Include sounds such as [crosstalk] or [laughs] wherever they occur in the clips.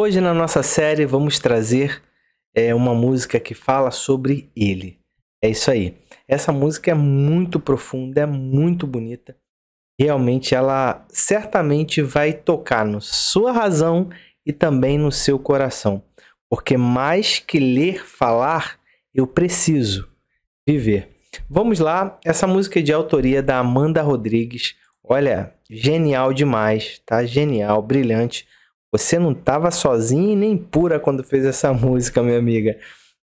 Hoje na nossa série vamos trazer é, uma música que fala sobre ele. É isso aí. Essa música é muito profunda, é muito bonita. Realmente ela certamente vai tocar na sua razão e também no seu coração. Porque mais que ler, falar, eu preciso viver. Vamos lá, essa música é de autoria da Amanda Rodrigues. Olha, genial demais, tá? Genial, brilhante. Você não estava sozinha e nem pura quando fez essa [laughs] música, minha amiga.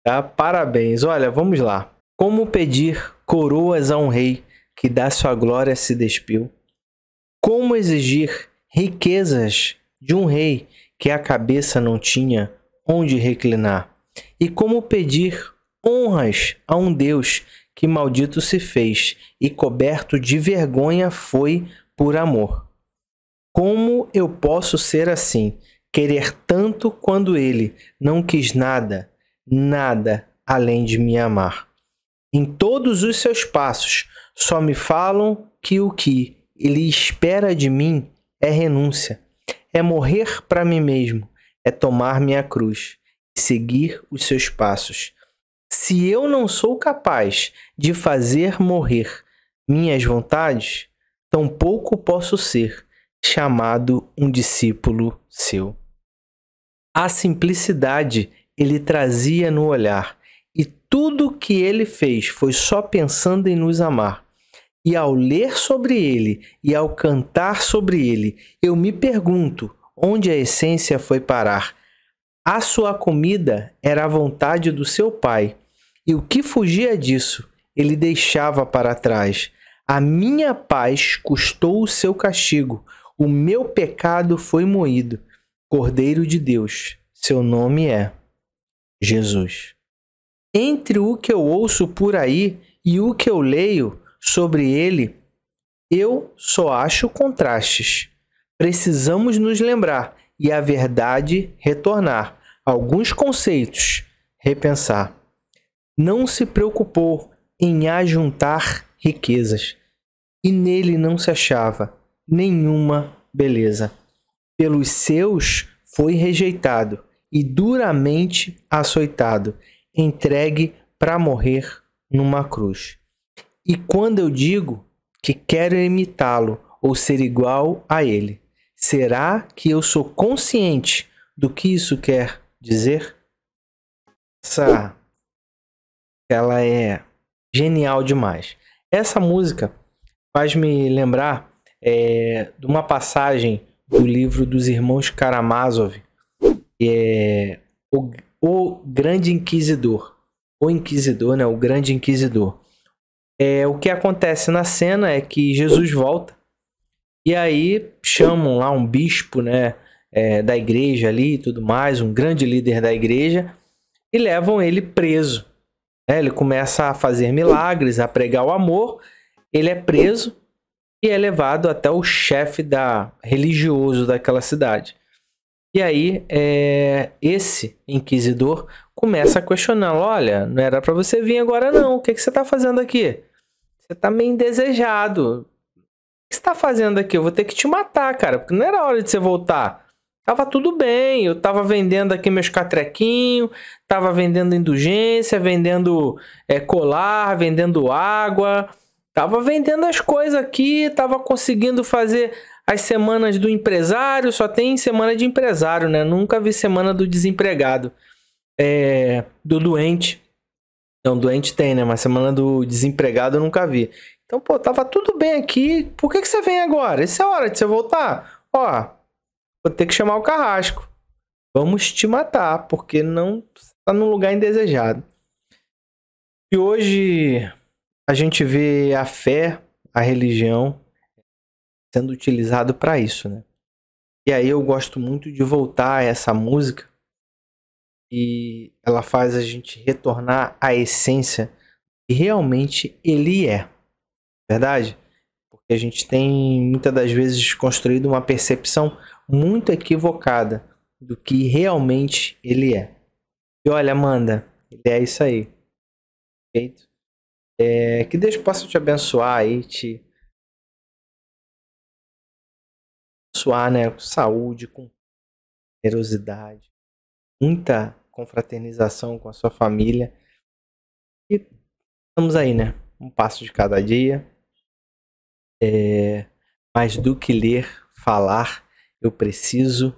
Tá? Parabéns. Olha, vamos lá. Como pedir coroas a um rei que da sua glória se despiu? Como exigir riquezas de um rei que a cabeça não tinha onde reclinar? E como pedir honras a um Deus que maldito se fez e coberto de vergonha foi por amor? Como eu posso ser assim, querer tanto quando ele não quis nada, nada além de me amar? Em todos os seus passos, só me falam que o que ele espera de mim é renúncia, é morrer para mim mesmo, é tomar minha cruz e seguir os seus passos. Se eu não sou capaz de fazer morrer minhas vontades, tampouco posso ser chamado um discípulo seu. A simplicidade ele trazia no olhar, e tudo que ele fez foi só pensando em nos amar. E ao ler sobre ele e ao cantar sobre ele, eu me pergunto onde a essência foi parar. A sua comida era a vontade do seu pai, e o que fugia disso, ele deixava para trás. A minha paz custou o seu castigo, o meu pecado foi moído. Cordeiro de Deus, seu nome é Jesus. Entre o que eu ouço por aí e o que eu leio sobre ele, eu só acho contrastes. Precisamos nos lembrar e a verdade retornar. Alguns conceitos repensar. Não se preocupou em ajuntar riquezas, e nele não se achava nenhuma beleza. Pelos seus foi rejeitado e duramente açoitado, entregue para morrer numa cruz. E quando eu digo que quero imitá-lo ou ser igual a ele, será que eu sou consciente do que isso quer dizer? Essa ela é genial demais. Essa música faz me lembrar é, de uma passagem do livro dos irmãos Karamazov, é, o, o Grande Inquisidor. O Inquisidor, né? O Grande Inquisidor. É, o que acontece na cena é que Jesus volta e aí chamam lá um bispo, né? É, da igreja ali e tudo mais, um grande líder da igreja, e levam ele preso. É, ele começa a fazer milagres, a pregar o amor. Ele é preso e é levado até o chefe da religioso daquela cidade. E aí, é, esse inquisidor começa a questionar: olha, não era para você vir agora, não. O que, que você está fazendo aqui? Você está meio indesejado. O que você está fazendo aqui? Eu vou ter que te matar, cara, porque não era hora de você voltar. Tava tudo bem, eu tava vendendo aqui meus catrequinhos, tava vendendo indulgência, vendendo é, colar, vendendo água, Tava vendendo as coisas aqui, tava conseguindo fazer as semanas do empresário, só tem semana de empresário, né? Nunca vi semana do desempregado. É, do doente. Não, doente tem, né? Mas semana do desempregado eu nunca vi. Então, pô, tava tudo bem aqui. Por que, que você vem agora? Essa é a hora de você voltar? Ó, vou ter que chamar o carrasco. Vamos te matar, porque não tá num lugar indesejado. E hoje a gente vê a fé, a religião sendo utilizado para isso, né? E aí eu gosto muito de voltar a essa música e ela faz a gente retornar à essência que realmente ele é. Verdade? Porque a gente tem muitas das vezes construído uma percepção muito equivocada do que realmente ele é. E olha, Amanda, ele é isso aí. Feito? É, que Deus possa te abençoar e te abençoar, né? Com saúde, com generosidade, muita confraternização com a sua família. E estamos aí, né? Um passo de cada dia. É, mais do que ler, falar, eu preciso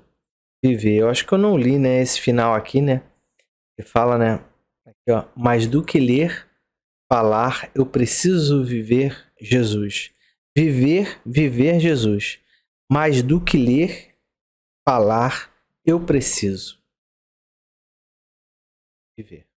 viver. Eu acho que eu não li, né, esse final aqui, né? Que fala, né? Aqui, ó, mais do que ler, falar, eu preciso viver Jesus. Viver, viver Jesus. Mais do que ler, falar, eu preciso viver.